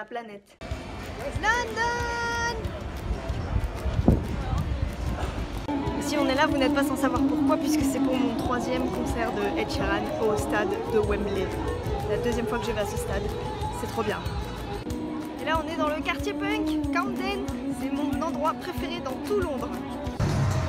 la planète. London Si on est là, vous n'êtes pas sans savoir pourquoi, puisque c'est pour mon troisième concert de Ed Sheeran au stade de Wembley. La deuxième fois que je vais à ce stade, c'est trop bien. Et là, on est dans le quartier punk, Camden. C'est mon endroit préféré dans tout Londres.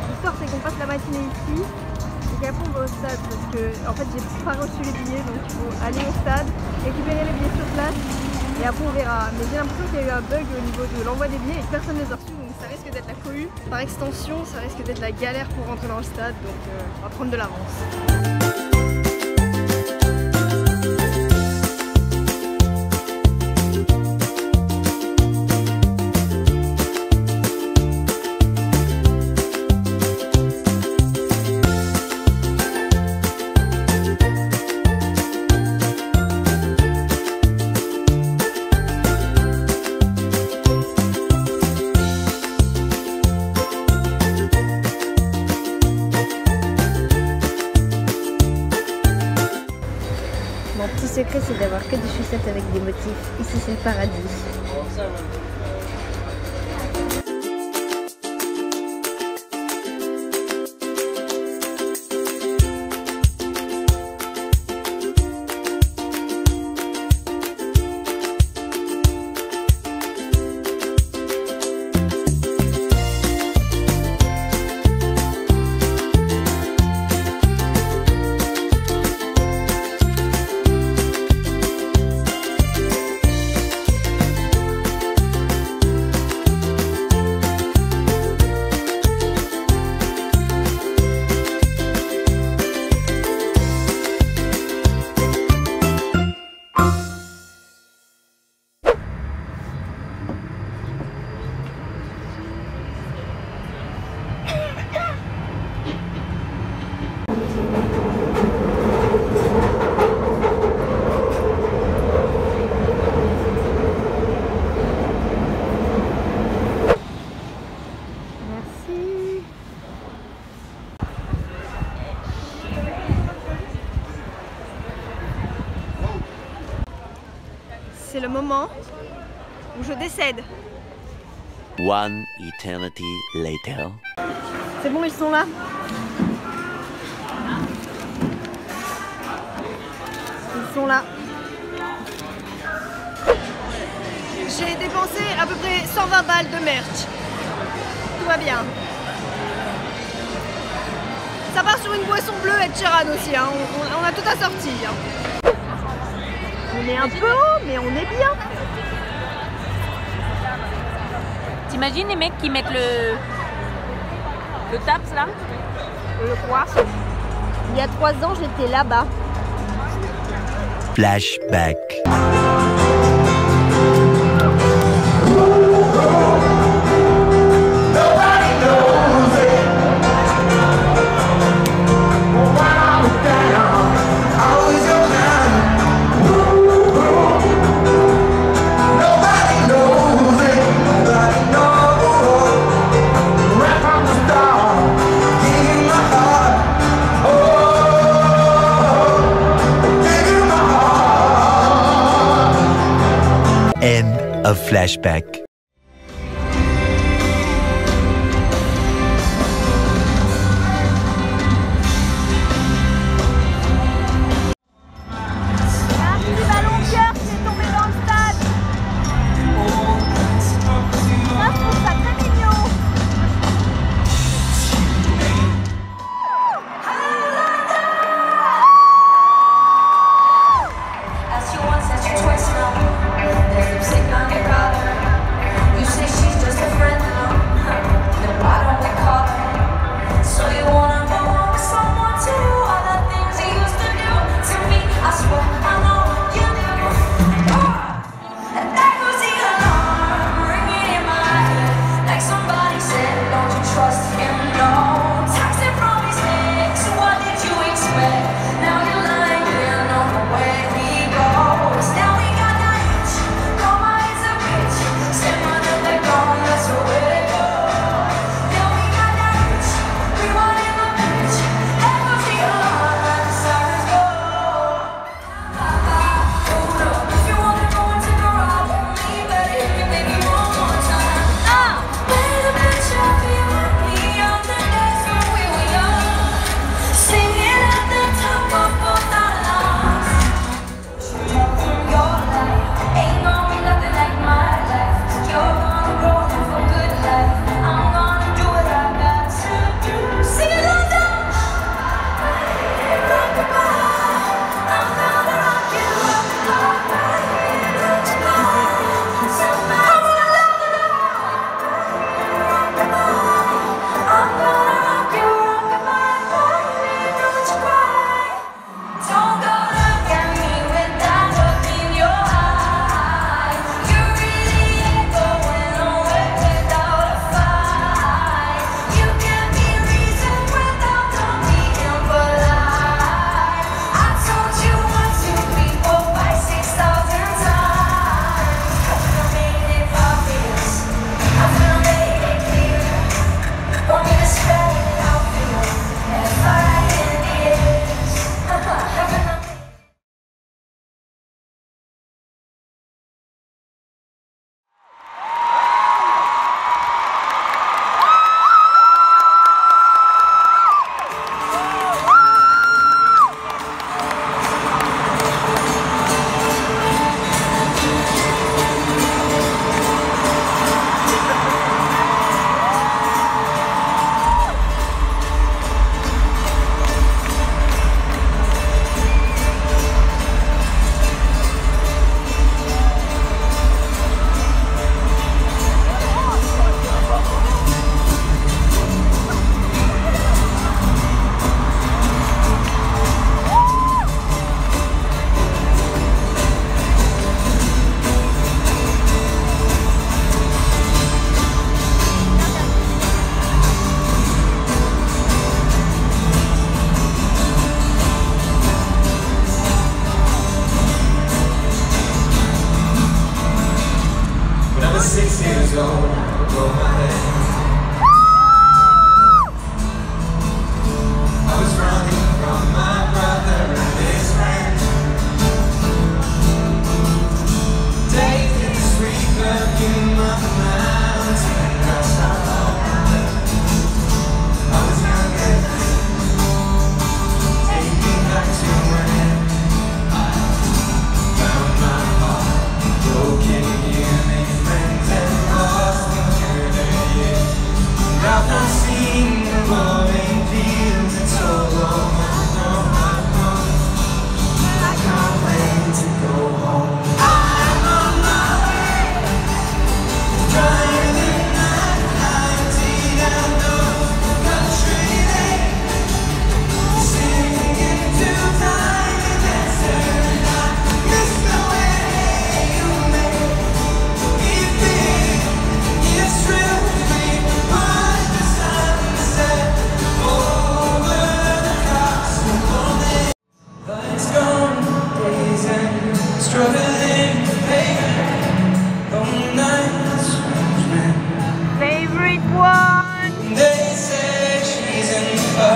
L'histoire, c'est qu'on passe la matinée ici, et qu'après on va au stade, parce que en fait, j'ai pas reçu les billets, donc il faut aller au stade, récupérer les billets sur place, et après on verra. Mais j'ai l'impression qu'il y a eu un bug au niveau de l'envoi des billets et que personne ne les a reçus, donc ça risque d'être la cohue. Par extension, ça risque d'être la galère pour rentrer dans le stade, donc euh, on va prendre de l'avance. Ici, c'est le paradis. Décède. One eternity later. C'est bon, ils sont là. Ils sont là. J'ai dépensé à peu près 120 balles de merch. Tout va bien. Ça part sur une boisson bleue et Sheeran aussi. hein. On a tout assorti. hein. On est un peu haut, mais on est bien. T'imagines les mecs qui mettent le. le taps là Le croire. Il y a trois ans, j'étais là-bas. Flashback. a flashback.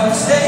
touchdown.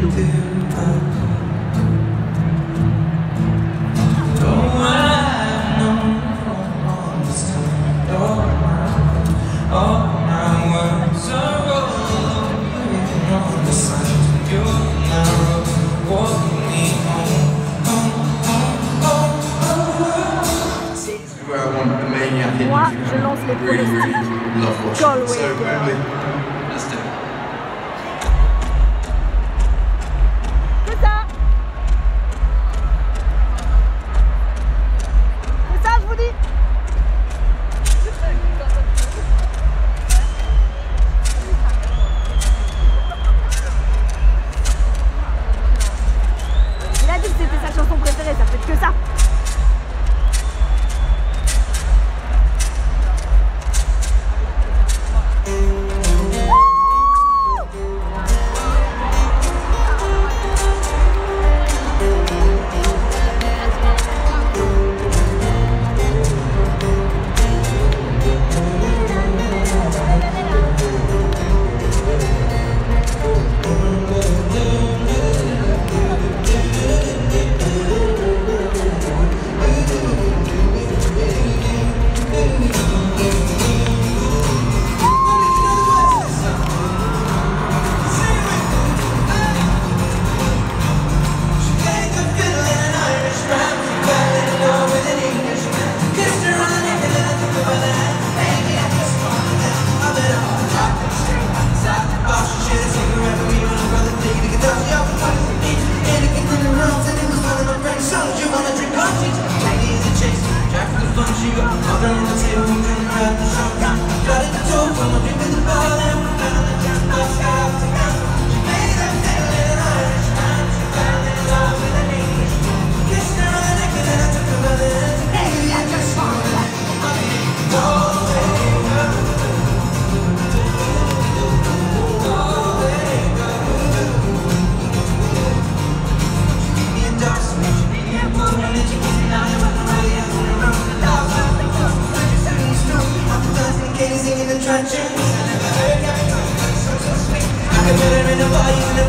do. chanson préférée, ça fait que ça. in the trenches. I can put her in the body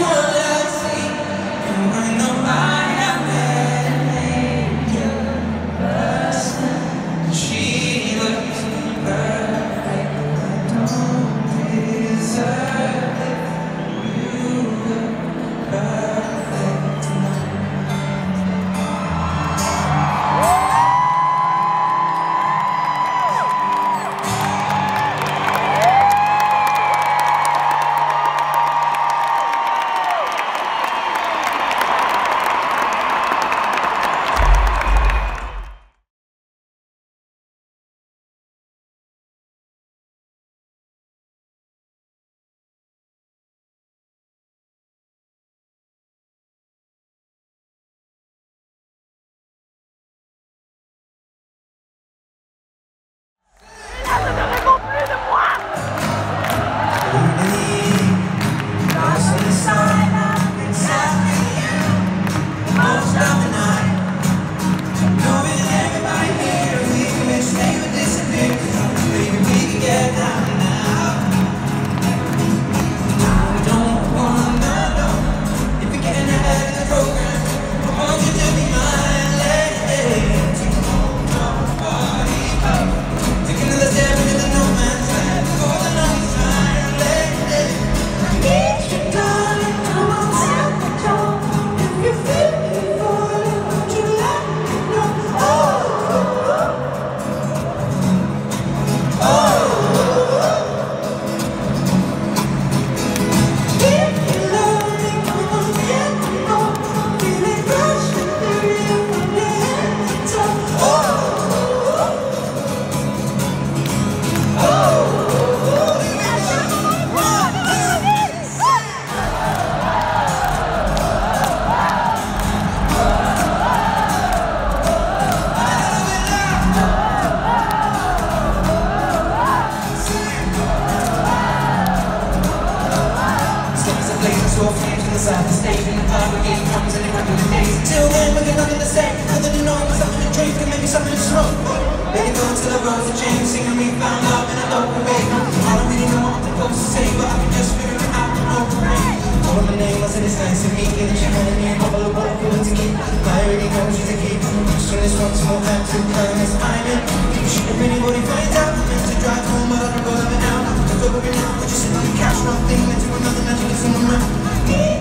나 to the roads of James Singing we found love in an open way I don't really know what I'm supposed to say But I can just figure it out the road to rain Calling my name, I said it's nice to meet you. She handed me a bottle of water for to keep. I already know she's a keep. Just when it's one small time to climb this island, if in You finds out. I'm meant to drive home but I don't go up and out I feel broken out, but you sit on the couch One thing. Led to another, now she gets in my mouth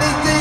anything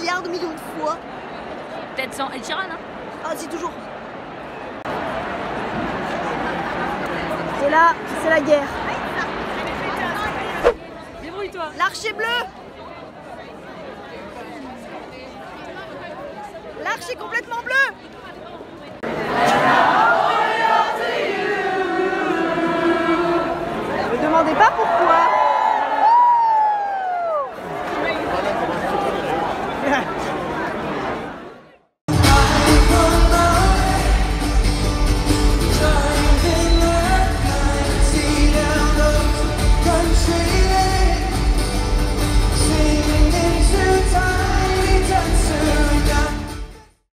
milliards de millions de fois. Peut-être sans Ed Sheeran, hein Ah, si, toujours. Et là, c'est la guerre. Débrouille-toi. L'archer bleu L'archer complètement bleu